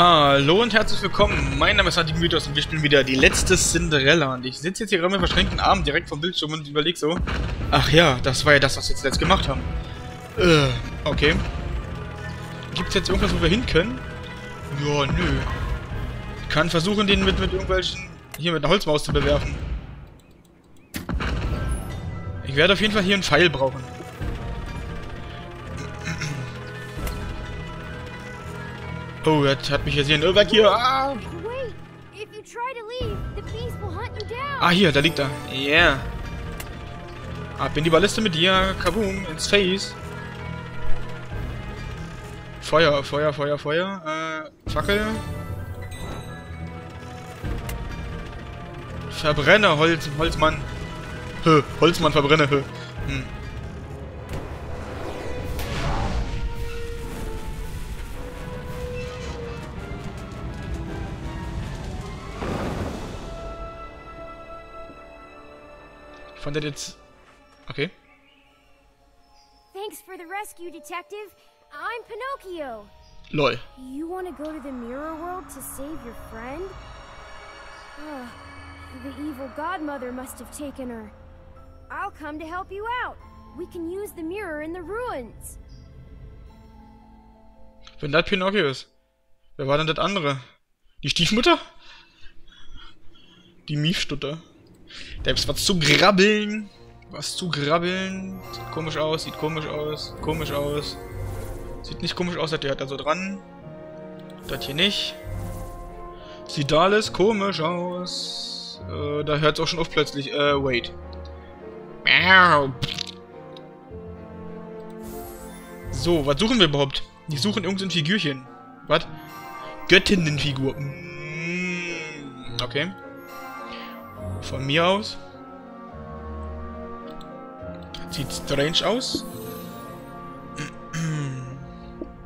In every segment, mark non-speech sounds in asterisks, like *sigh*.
Hallo und herzlich willkommen. Mein Name ist Anti Mythos und wir spielen wieder die letzte Cinderella. Und ich sitze jetzt hier gerade mit verschränkten Armen direkt vom Bildschirm und überlege so. Ach ja, das war ja das, was wir jetzt letzt gemacht haben. Äh, okay. Gibt es jetzt irgendwas, wo wir hin können? Ja, nö. Ich kann versuchen, den mit, mit irgendwelchen... Hier mit einer Holzmaus zu bewerfen. Ich werde auf jeden Fall hier einen Pfeil brauchen. Oh, jetzt hat mich hier sehen. Oh, weg hier! Ah! ah, hier, da liegt er. Yeah. Ab in die Balliste mit dir. Kaboom, ins Face. Feuer, Feuer, Feuer, Feuer. Äh, Fackel. Verbrenne, Holz, Holzmann. Hö, Holzmann, verbrenne, hö. Hm. Fand das jetzt... Okay. Thanks for the rescue, detective. I'm Pinocchio. Lol. You want to go to the mirror world to save your friend? Oh, the evil godmother must have taken her. I'll come to help you out. We can use the mirror in the ruins. Wenn das Pinocchio ist. Wer war denn das andere? Die Stiefmutter? Die Miefstutter. Da gibt's was zu grabbeln. Was zu grabbeln. Sieht komisch aus, sieht komisch aus, komisch aus. Sieht nicht komisch aus, der hat da so dran. Das hier nicht. Sieht alles komisch aus. Äh, da hört's auch schon auf plötzlich. Äh, wait. So, was suchen wir überhaupt? Die suchen irgendein Figürchen. Was? Göttinnenfigur. Mm, okay. Von mir aus. Sieht strange aus. *clears throat*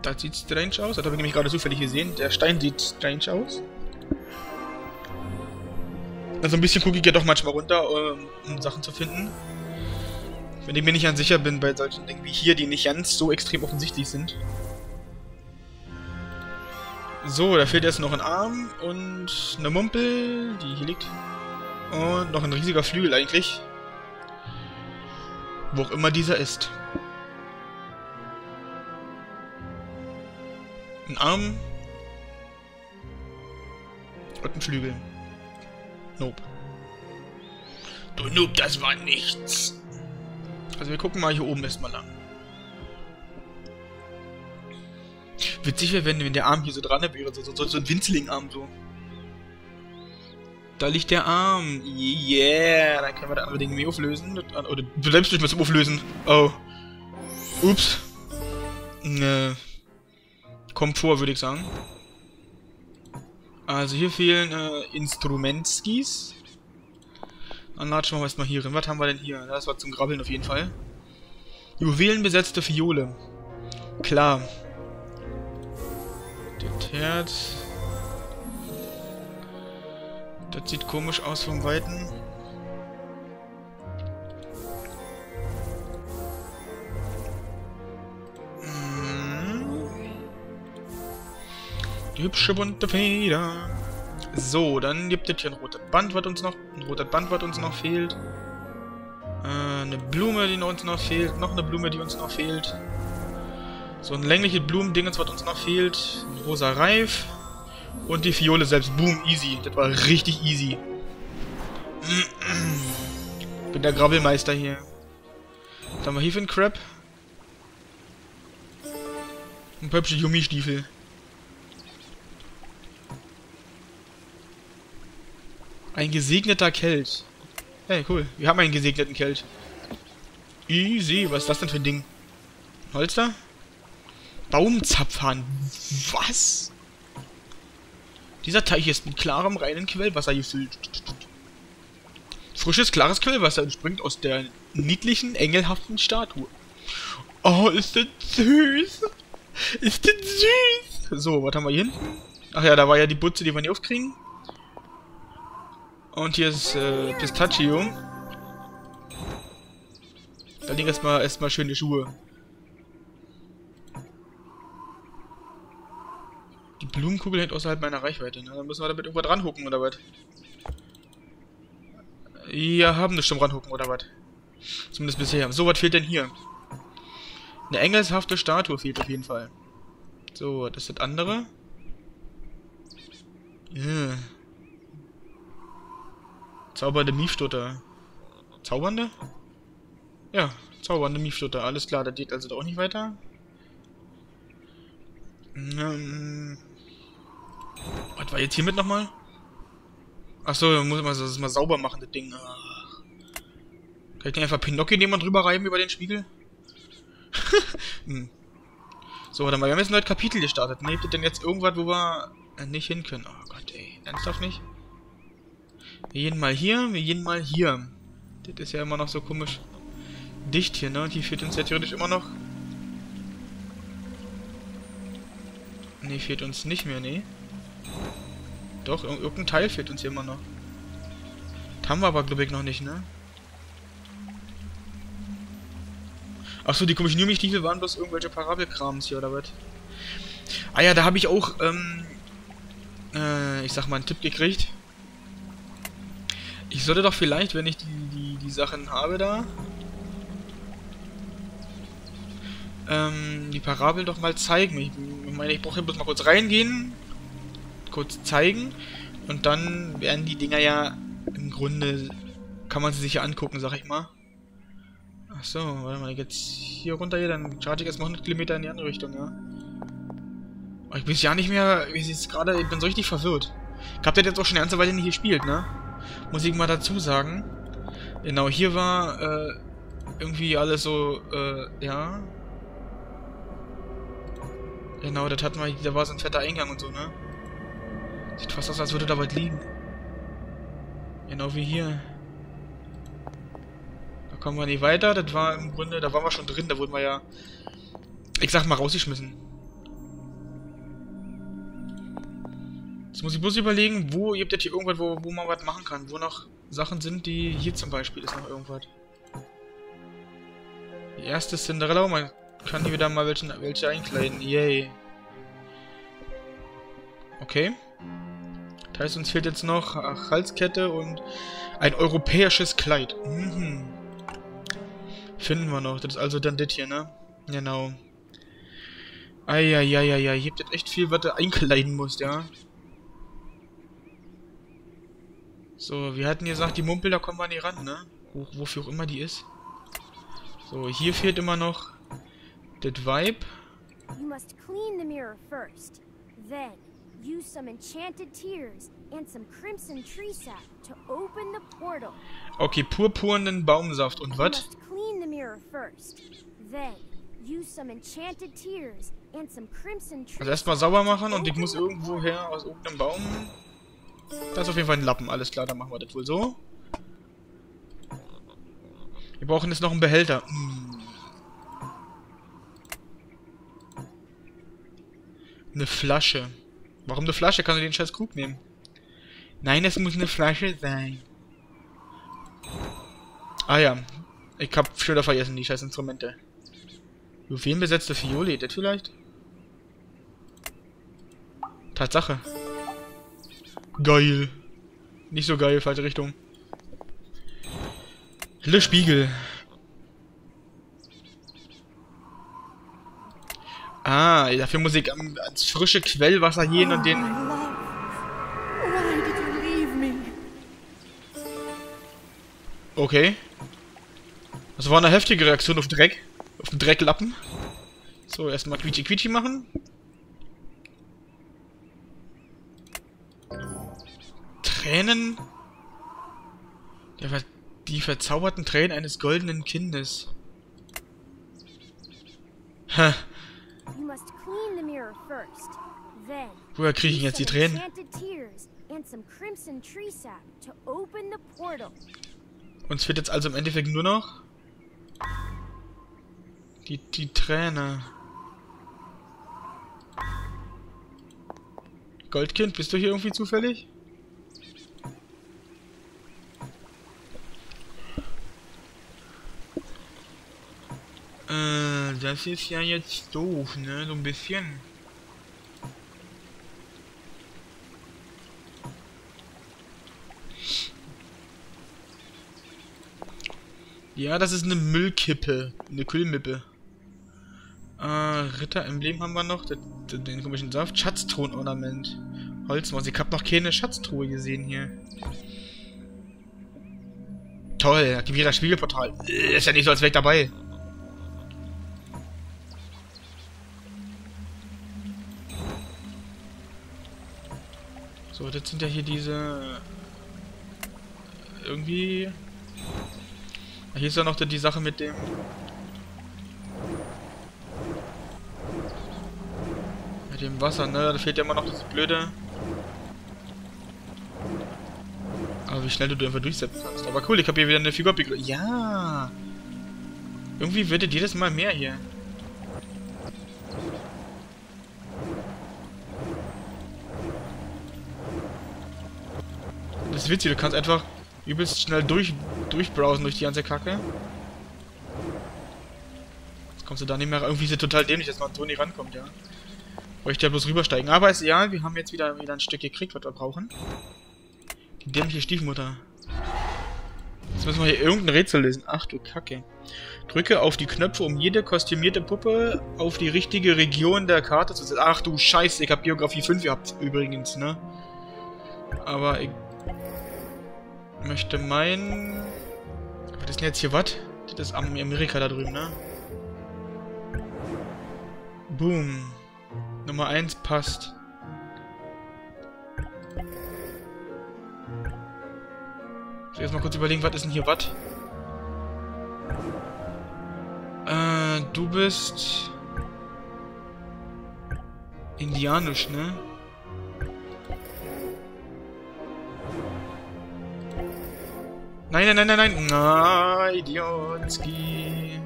Das sieht strange aus. Das habe ich nämlich gerade zufällig gesehen. Der Stein sieht strange aus. Also ein bisschen gucke ich ja doch manchmal runter, um Sachen zu finden. Wenn ich mir nicht ganz sicher bin bei solchen Dingen wie hier, die nicht ganz so extrem offensichtlich sind. So, da fehlt jetzt noch ein Arm und eine Mumpel, die hier liegt. Und noch ein riesiger Flügel eigentlich. Wo auch immer dieser ist. Ein Arm. Und ein Flügel. Nope. Du Noob, das war nichts. Also wir gucken mal hier oben erstmal lang. Witzig wäre, wenn, wenn der Arm hier so dran wäre, so, so, so ein Winzling-Arm so. Da liegt der Arm. Yeah, dann können wir das andere Ding mehr auflösen. Oder du bleibst nicht mehr zum Auflösen. Oh. Ups. Ne. Kommt vor, würde ich sagen. Also hier fehlen äh, Instrumentskis. Dann latschen wir erstmal hier rein. Was haben wir denn hier? Das war zum Grabbeln auf jeden Fall. Juwelenbesetzte Fiole. Klar. Das Herz. Das sieht komisch aus vom Weiten. Mhm. Die hübsche bunte Feder. So, dann gibt es hier ein rotes Band, was uns noch, ein rotes Band, was uns noch fehlt. Äh, eine Blume, die uns noch fehlt. Noch eine Blume, die uns noch fehlt. So ein längliches Blumendingens, was uns noch fehlt. Ein rosa Reif. Und die Fiole selbst. Boom, easy. Das war richtig easy. Bin der Grabbelmeister hier. Was haben wir hier für einen Crap? Ein Pöpsche Gummistiefel. Ein gesegneter Kelch. Hey, cool. Wir haben einen gesegneten Kelch. Easy. Was ist das denn für ein Ding? Holster? Baumzapfhahn. Was? Dieser Teich ist mit klarem, reinen Quellwasser gefüllt. Frisches, klares Quellwasser entspringt aus der niedlichen, engelhaften Statue. Oh, ist das süß. Ist das süß. So, was haben wir hier hinten? Ach ja, da war ja die Butze, die wir nicht aufkriegen. Und hier ist äh, Pistachio. Da liegen erstmal erstmal schöne Schuhe. Blumenkugel hängt außerhalb meiner Reichweite, ne? Dann müssen wir damit irgendwo dran hucken, oder was? Ja, haben schon ranhucken, oder was? Zumindest bisher. So, was fehlt denn hier? Eine engelshafte Statue fehlt auf jeden Fall. So, das sind andere. Yeah. Zaubernde Miefstutter. Zaubernde? Ja, zaubernde Miefstutter. Alles klar, das geht also doch nicht weiter. Ähm, was war jetzt hiermit nochmal? Achso, muss man das mal sauber machen, das Ding. Ach. Kann ich den einfach Pinocchio nehmen und drüber reiben über den Spiegel? *laughs* hm. So, warte mal, wir haben jetzt ein neues Kapitel gestartet. Ne, gibt es denn jetzt irgendwas, wo wir äh, nicht hin können? Oh Gott, ey. Ernsthaft nicht? Wir gehen mal hier, wir gehen mal hier. Das ist ja immer noch so komisch dicht hier, ne? Und hier fehlt uns ja theoretisch immer noch... Ne, fehlt uns nicht mehr, ne? Doch, irgendein Teil fehlt uns hier immer noch. Das haben wir aber, glaube ich, noch nicht, ne? Achso, die Kommissioniermichtiefel waren bloß irgendwelche Parabelkrams hier, oder was? Ah ja, da habe ich auch, ähm, äh, ich sag mal, einen Tipp gekriegt. Ich sollte doch vielleicht, wenn ich die, die, die Sachen habe da, ähm, die Parabel doch mal zeigen. Ich, ich meine, ich brauche hier bloß mal kurz reingehen, kurz zeigen und dann werden die Dinger ja im Grunde, kann man sie sich ja angucken, sag ich mal. Achso, warte mal, jetzt hier runter hier, dann charge ich erstmal 100 Kilometer in die andere Richtung, ja. Aber ich weiß ja nicht mehr, wie es gerade, ich bin so richtig verwirrt. Ich hab das jetzt auch schon eine ganze Weile nicht gespielt, ne? Muss ich mal dazu sagen. Genau, hier war, äh, irgendwie alles so, äh, ja. Genau, das hatten wir, da war so ein fetter Eingang und so, ne? Sieht fast aus, als würde da was liegen. Genau wie hier. Da kommen wir nicht weiter. Das war im Grunde, da waren wir schon drin. Da wurden wir ja, ich sag mal, rausgeschmissen. Jetzt muss ich bloß überlegen, wo, ihr habt jetzt hier irgendwas, wo, wo man was machen kann. Wo noch Sachen sind, die hier zum Beispiel ist noch irgendwas. Die erste Cinderella, man kann die wieder mal welche, welche einkleiden. Yay. Okay. Heißt, uns fehlt jetzt noch Halskette und ein europäisches Kleid. Mhm. Finden wir noch. Das ist also dann das hier, ne? Genau. Eieieiei, hier habt ihr echt viel, was du einkleiden musst, ja? So, wir hatten gesagt, die Mumpel, da kommen wir nicht ran, ne? Wo, wofür auch immer die ist. So, hier fehlt immer noch das Vibe. You must clean the mirror first. Then Use some enchanted tears and some crimson tree sap to open the portal. Okay, purpurnen Baumsaft und was? clean the mirror first. Then use some enchanted tears and some crimson tree Also erstmal sauber machen und ich muss irgendwo her aus irgendeinem Baum. Da ist auf jeden Fall ein Lappen, alles klar, dann machen wir das wohl so. Wir brauchen jetzt noch einen Behälter. Hm. Eine Flasche. Warum eine Flasche? Kann du den scheiß Krug nehmen? Nein, es muss eine Flasche sein. Ah ja. Ich hab wieder vergessen, die scheiß Instrumente. Juwelenbesetzte Fiole, das vielleicht? Tatsache. Geil. Nicht so geil, falsche Richtung. Le Spiegel. Ah, dafür muss ich ans frische Quellwasser gehen und den... Okay. Das war eine heftige Reaktion auf Dreck. Auf den Drecklappen. So, erstmal quietschi quietschi machen. Tränen. Die verzauberten Tränen eines goldenen Kindes. Ha. Woher kriege ich jetzt die Tränen? Uns fehlt jetzt also im Endeffekt nur noch die, die Träne. Goldkind, bist du hier irgendwie zufällig? Äh, das ist ja jetzt doof, ne? So ein bisschen. Ja, das ist eine Müllkippe. Eine Kühlmippe. Äh, Ritter-Emblem haben wir noch. Den, den komischen Saft. Schatzthron-Ornament. Holzmaus. Ich habe noch keine Schatztruhe gesehen hier. Toll, aktiviert das Spiegelportal. Ist ja nicht so als weg dabei. So, das sind ja hier diese... Irgendwie... Hier ist ja noch die Sache mit dem... Mit dem Wasser, ne? Da fehlt ja immer noch das blöde... Aber wie schnell du einfach durchsetzen kannst. Aber cool, ich habe hier wieder eine Figur... Ja! Irgendwie wird jedes Mal mehr hier. Das ist witzig, du kannst einfach übelst schnell durch, durchbrowsen durch die ganze Kacke. Jetzt kommst du da nicht mehr... Irgendwie ist es total dämlich, dass man so nicht rankommt, ja. Bräuchte ja bloß rübersteigen. Aber ist ja, wir haben jetzt wieder, wieder ein Stück gekriegt, was wir brauchen. Die dämliche Stiefmutter. Jetzt müssen wir hier irgendein Rätsel lösen. Ach du Kacke. Drücke auf die Knöpfe, um jede kostümierte Puppe auf die richtige Region der Karte zu setzen. Ach du Scheiße, ich habe Geografie 5 gehabt übrigens, ne? Aber ich möchte meinen... Was ist jetzt hier was? Das ist Amerika da drüben, ne? Boom. Nummer 1 passt. So, jetzt mal kurz überlegen, was ist denn hier was? Äh, du bist... Indianisch, ne? Nein, nein, nein, nein, nein. Na, Idiotski.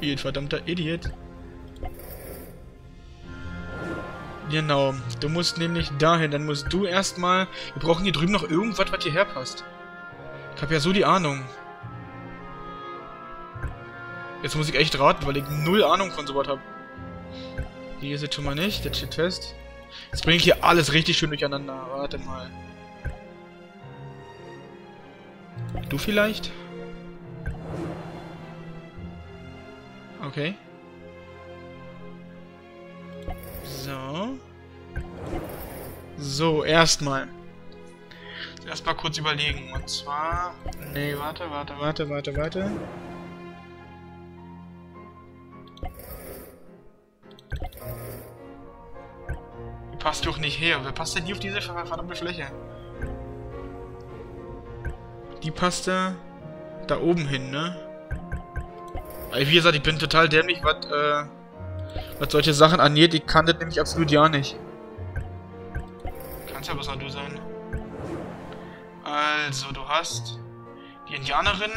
Ihr verdammter Idiot. Genau. Du musst nämlich dahin. Dann musst du erstmal... Wir brauchen hier drüben noch irgendwas, was hierher passt. Ich habe ja so die Ahnung. Jetzt muss ich echt raten, weil ich null Ahnung von sowas habe. Hier ist jetzt schon mal nicht. Das steht fest. Jetzt bringe ich hier alles richtig schön durcheinander. Warte mal. Du vielleicht? Okay. So. So, erstmal. Erstmal kurz überlegen. Und zwar... Nee, warte, warte, warte, warte, warte. Passt doch nicht her. Wer passt denn hier auf diese verdammte Fläche? Die passt da, da oben hin, ne? Wie gesagt, ich bin total dämlich, was, äh, was solche Sachen angeht. Ich kann das nämlich absolut ja nicht. Kannst ja noch du sein. Also, du hast die Indianerin.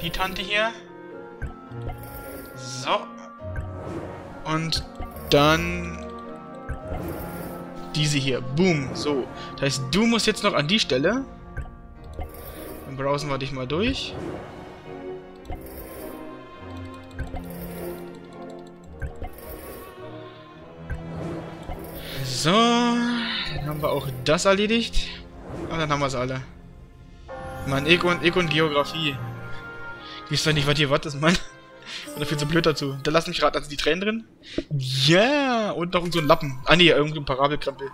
Die Tante hier. So. Und dann diese hier. Boom. So. Das heißt, du musst jetzt noch an die Stelle. Dann browsen wir dich mal durch. So, dann haben wir auch das erledigt. Und dann haben wir es alle. Mann, Eko und, Eko und Geografie. Weiß doch nicht, was hier was ist, Mann. Oder viel zu blöd dazu. Da lass mich raten, sind die Tränen drin. Ja, yeah! und noch so ein Lappen. Ah ne, irgendein Parabelkrempel.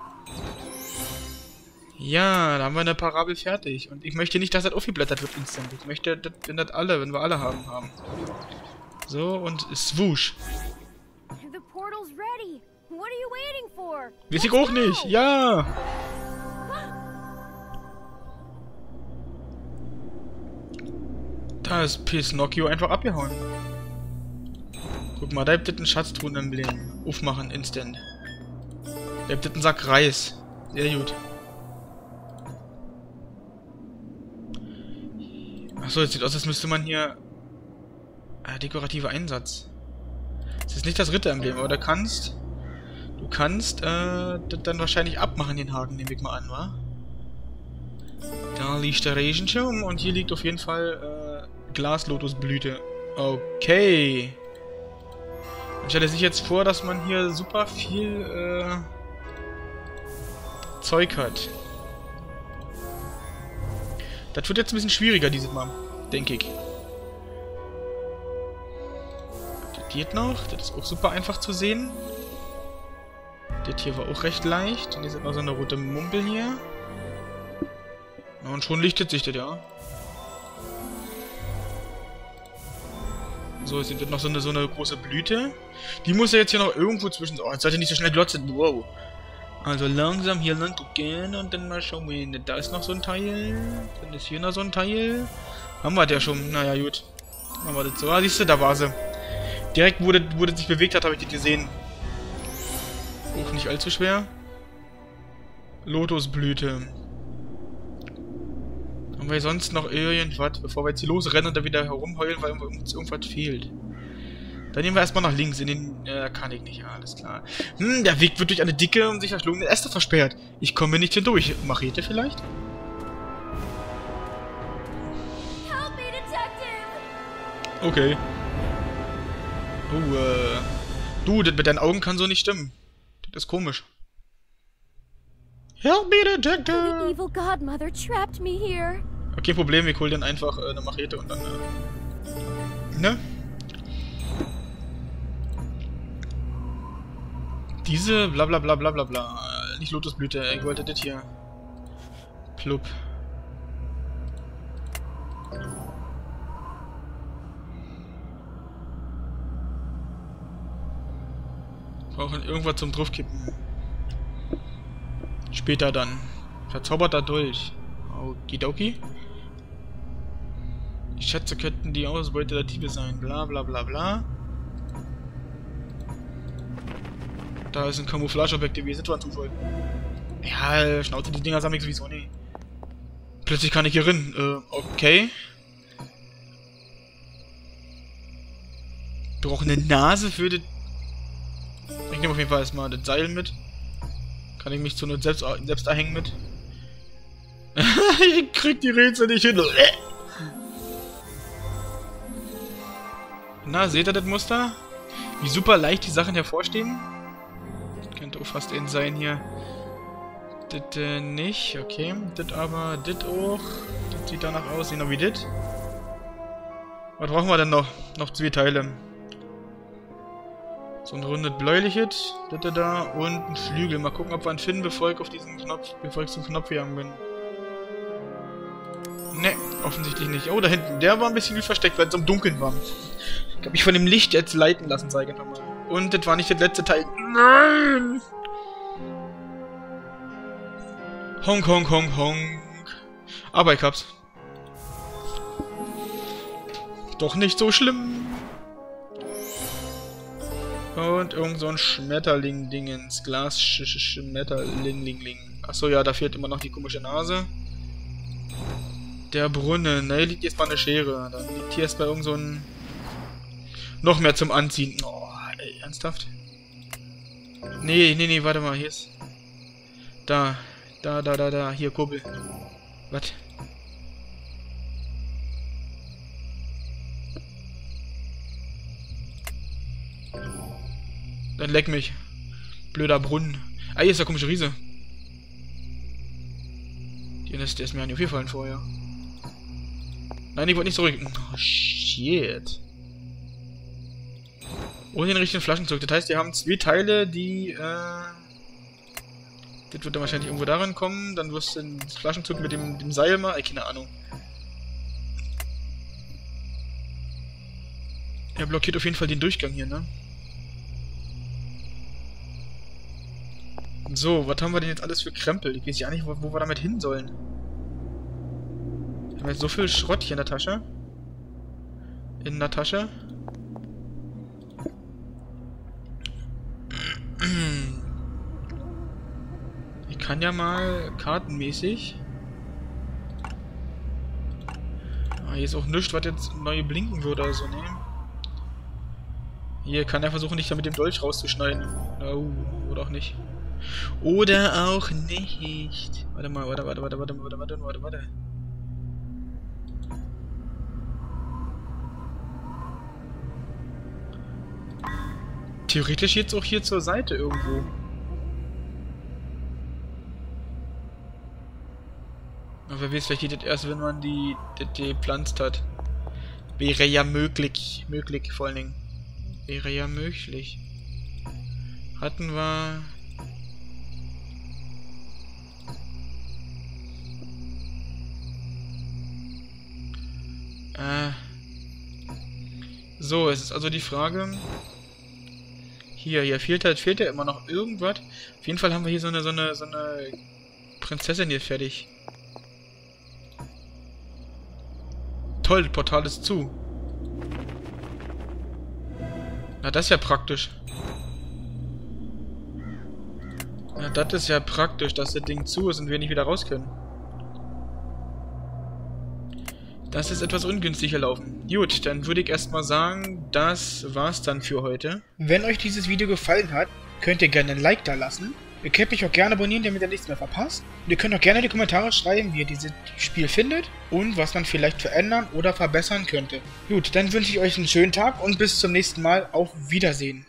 Ja, da haben wir eine Parabel fertig. Und ich möchte nicht, dass das aufgeblättert wird instant. Ich möchte, dass, wenn das alle, wenn wir alle haben, haben. So, und swoosh. Weiß ich auch nicht. Ja. Da ist Pisnocchio einfach abgehauen. Guck mal, da habt ihr ein Schatztruhen-Emblem. Aufmachen, instant. Da habt ihr einen Sack Reis. Sehr gut. Achso, jetzt sieht aus, als müsste man hier... Äh, dekorativer Einsatz. Das ist nicht das Ritteremblem, aber du kannst... Du kannst, äh, dann wahrscheinlich abmachen, den Haken, nehme ich mal an, wa? Da liegt der Regenschirm und hier liegt auf jeden Fall, äh, Glaslotusblüte. Okay. Man stelle sich jetzt vor, dass man hier super viel, äh, Zeug hat. Das wird jetzt ein bisschen schwieriger dieses Mal, denke ich. Das geht noch. Das ist auch super einfach zu sehen. Das hier war auch recht leicht. Und hier sind noch so eine rote Mumpel hier. Und schon lichtet sich das, ja. So, es sind noch so eine, so eine große Blüte. Die muss ja jetzt hier noch irgendwo zwischen... Oh, jetzt sollte nicht so schnell glotzen. Wow. Also langsam hier lang gucken und dann mal schauen. Da ist noch so ein Teil. Dann ist hier noch so ein Teil. Haben wir ja schon. Naja, gut. Machen wir das so. Ah, siehst du, da war sie. Direkt, wo das, wo das sich bewegt hat, habe ich die gesehen. Auch nicht allzu schwer. Lotusblüte. Haben wir sonst noch irgendwas, bevor wir jetzt hier losrennen und da wieder herumheulen, weil uns irgendwas fehlt? Dann nehmen wir erstmal nach links in den... Äh, kann ich nicht, ja, alles klar. Hm, der Weg wird durch eine dicke und sich erschlungene Äste versperrt. Ich komme nicht hindurch. Machete vielleicht? Okay. Oh, äh... Du, das mit deinen Augen kann so nicht stimmen. Das ist komisch. Help me, Detective! The evil godmother trapped me here. Okay, Problem, wir holen dann einfach äh, eine Machete und dann, äh, ne? Diese, bla bla bla bla bla bla, nicht Lotusblüte, ich wollte das hier. Plupp. Brauchen irgendwas zum draufkippen. Später dann. Verzauberter Dolch. Okidoki. Die Schätze könnten die Ausbeute der Diebe sein. Bla bla bla bla. Da ist ein Camouflageobjekt gewesen. Das war ein Zufall. Ja, Schnauze, die Dinger sammle ich sowieso nie. Plötzlich kann ich hier rein. Äh, okay. Ich brauche eine Nase für das... Ich nehme auf jeden Fall erstmal das Seil mit. Kann ich mich zu nur selbst, selbst erhängen mit. *laughs* ich krieg die Rätsel nicht hin. Na, seht ihr das Muster? Wie super leicht die Sachen hervorstehen? Auch fast in sein hier. Das äh, nicht, okay. Das aber, das auch. Das sieht danach aus, genau wie das. Was brauchen wir denn noch? Noch zwei Teile. So ein rundes bläuliches, das da und ein Flügel. Mal gucken, ob wir einen finden, bevor ich auf diesen Knopf, ich zum Knopf gegangen bin. Ne, offensichtlich nicht. Oh, da hinten. Der war ein bisschen wie versteckt, weil es im Dunkeln war. Ich hab mich von dem Licht jetzt leiten lassen, sage ich nochmal. Und das war nicht der letzte Teil. Nein! Honk, honk, honk, honk. Aber ich hab's. Doch nicht so schlimm. Und irgend so ein Schmetterling-Dingens. Glas-Schmetterling-Ling-Ling. Achso, ja, da fehlt immer noch die komische Nase. Der Brunnen. Ne, liegt jetzt mal eine Schere. Dann liegt hier erstmal irgend so ein... Noch mehr zum Anziehen. Oh, ernsthaft? Nee, nee, nee, warte mal, hier ist... Da. Da, da, da, da. Hier, Kurbel. Was? Dann leck mich. Blöder Brunnen. Ah, hier ist der komische Riese. Der ist, der ist mir an die gefallen vorher. Nein, ich wollte nicht zurück. Oh, shit. Ohne den richtigen Flaschenzug. Das heißt, wir haben zwei Teile, die, äh... Das wird dann wahrscheinlich irgendwo darin kommen. Dann wirst du den Flaschenzug mit dem, dem Seil mal... Äh, keine Ahnung. Er blockiert auf jeden Fall den Durchgang hier, ne? So, was haben wir denn jetzt alles für Krempel? Ich weiß ja nicht, wo, wo wir damit hin sollen. Haben wir jetzt so viel Schrott hier in der Tasche? In der Tasche? Ich kann ja mal kartenmäßig... Ah, hier ist auch nichts, was jetzt neu blinken würde oder so, ne? Hier kann er versuchen, dich da mit dem Dolch rauszuschneiden. Oh, oder auch nicht. Oder auch nicht. Warte mal, warte, warte, warte, warte, warte, warte, warte, warte. Theoretisch jetzt auch hier zur Seite irgendwo. Aber wer weiß, vielleicht geht das erst, wenn man die, die, gepflanzt hat. Wäre ja möglich. Möglich, vor allen Dingen. Wäre ja möglich. Hatten wir... Äh... So, es ist also die Frage... Hier, hier fehlt halt, fehlt ja immer noch irgendwas. Auf jeden Fall haben wir hier so eine, so eine, so eine Prinzessin hier fertig. Toll, das Portal ist zu. Na, das ist ja praktisch. Na, das ist ja praktisch, dass das Ding zu ist und wir nicht wieder raus können. Das ist etwas ungünstiger laufen. Gut, dann würde ich erstmal sagen, das war's dann für heute. Wenn euch dieses Video gefallen hat, könnt ihr gerne ein Like da lassen. Ihr könnt mich auch gerne abonnieren, damit ihr nichts mehr verpasst. Und ihr könnt auch gerne in die Kommentare schreiben, wie ihr dieses Spiel findet und was man vielleicht verändern oder verbessern könnte. Gut, dann wünsche ich euch einen schönen Tag und bis zum nächsten Mal. Auf Wiedersehen.